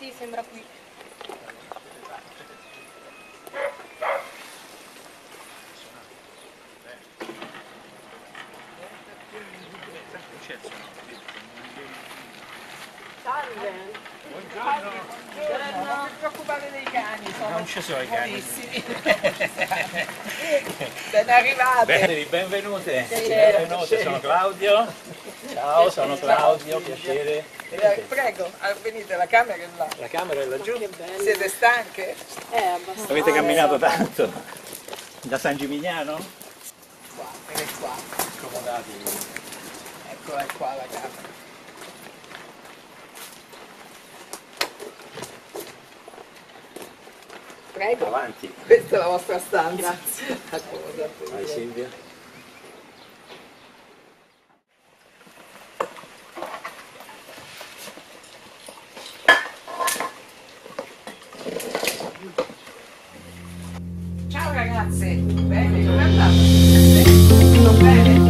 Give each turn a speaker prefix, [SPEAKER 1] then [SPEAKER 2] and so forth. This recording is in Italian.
[SPEAKER 1] Sì, sembra qui. Salve. Buongiorno.
[SPEAKER 2] Non ci sono i cani.
[SPEAKER 1] buonissimi. Ben arrivate.
[SPEAKER 2] Bene, benvenute. Benvenute, sono Claudio. Ciao, sono Claudio, piacere.
[SPEAKER 1] Eh, Prego, venite, la camera è là.
[SPEAKER 2] La camera è laggiù.
[SPEAKER 1] Siete stanche?
[SPEAKER 3] Eh, abbastanza.
[SPEAKER 2] Avete camminato tanto? Da San Gimignano?
[SPEAKER 1] Qua, è qua.
[SPEAKER 2] Accomodati.
[SPEAKER 1] Eccola qua la camera. Prego,
[SPEAKER 2] Avanti.
[SPEAKER 1] questa è la vostra stanza. Accomodatevi.
[SPEAKER 2] Vai Silvia.
[SPEAKER 1] Ciao ragazze, bene, come andate? Tutto bene?